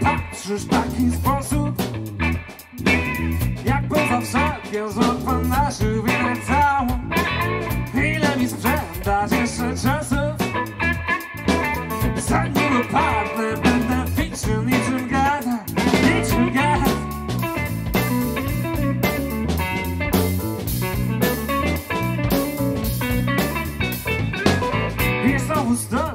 Patrzysz w taki sposób Jak poza wszelkie rząd na żywię całą Ile sun will apart, but the fiction is from God. It's from almost done.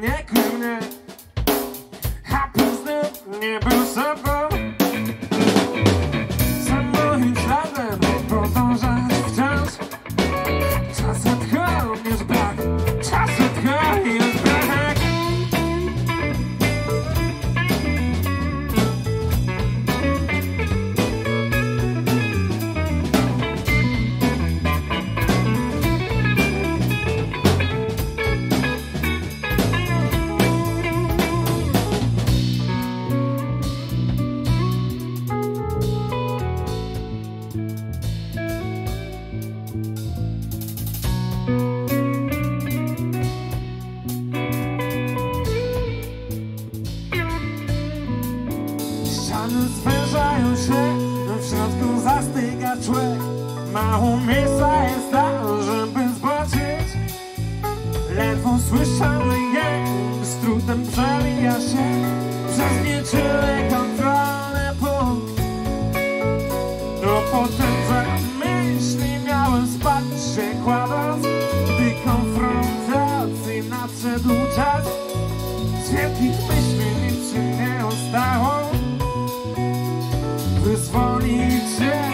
neck. Człowiek Mało miejsca jest tam, żeby zboczyć Ledwo słyszalny jęk z trudem przewija się. Przez nieczyle kontrolny punkt No potem za myśli miałem spać się kładąc Gdy konfrontacji nadszedł czas. Z wielkich myśli nic się nie ostało Wyzwolić